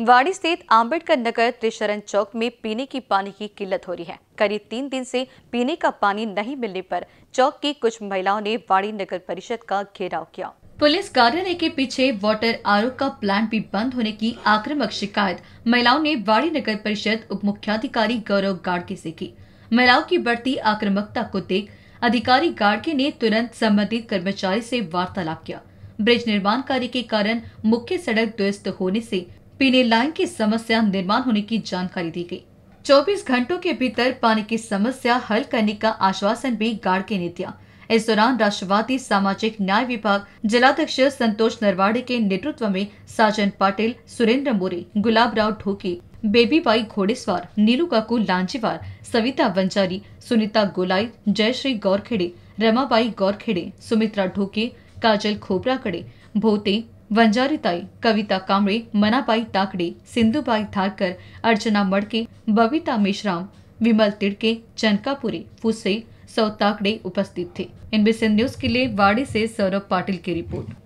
वाड़ी स्थित आम्बेडकर नगर त्रिशरण चौक में पीने की पानी की किल्लत हो रही है। करीब तीन दिन से पीने का पानी नहीं मिलने पर चौक की कुछ महिलाओं ने वाड़ी नगर परिषद का घेराव किया। पुलिस कार्यालय के पीछे वाटर आर का प्लांट भी बंद होने की आक्रामक शिकायत महिलाओं ने वाड़ी नगर परिषद उप मुख्याधिकारी गौरव गाड़के से की। महिलाओं की बढ़ती आक्रामकता को देख अधिकारी गाड़के ने तुरंत संबंधित कर्मचारी से वार्तालाप किया। ब्रिज निर्माण कार्य के कारण मुख्य सड़क दुरुस्त होने से पीने लाइन की समस्या निर्माण होने की जानकारी दी गई। 24 घंटों के भीतर पानी की समस्या हल करने का आश्वासन भी गाड़ के ने दिया। इस दौरान राष्ट्रवादी, सामाजिक न्याय विभाग, जिलाध्यक्ष संतोष नरवाड़े के नेतृत्व में साजन पाटिल, सुरेंद्र मोरे, गुलाब राव ढोकी बेबी बाई घोड़ेसवार, नीलू काकू लांजीवार, सविता वंजारी, सुनीता गोलाई, जयश्री गौरखेड़े, रमाबाई गौरखेड़े, सुमित्रा ढोके, काजल खोबराकडे भोते वंजारीताई कविता कांबळे, मनाबाई ताकडे, सिंधुबाई थारकर, अर्चना मड़के, बबीता मेश्राम, विमल तिड़के चनकापुरी फुसे, सौ ताकड़े उपस्थित थे। इनबीसी न्यूज़ के लिए वाड़ी से सौरभ पाटिल की रिपोर्ट।